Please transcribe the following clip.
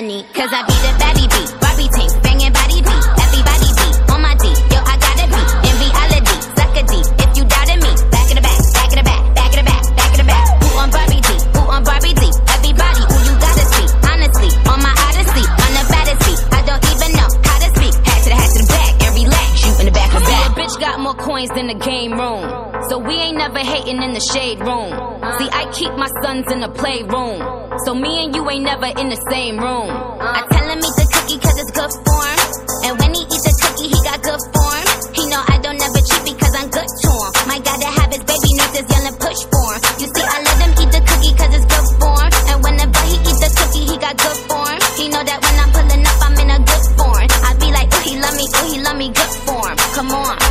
money. Cause I be the baddie beat, Barbie tank, bitch got more coins than the game room. So we ain't never hating in the shade room. See, I keep my sons in the playroom. So me and you ain't never in the same room. I tell him eat the cookie cause it's good form. And when he eats the cookie, he got good form. He know I don't ever cheat because I'm good to him. My God, to have his baby nurses yelling push for him. You see, I let him eat the cookie cause it's good form. And whenever he eats the cookie, he got good form. He know that when I'm pulling up, I'm in a good form. I be like, oh, he love me, oh, he love me, good form. Come on.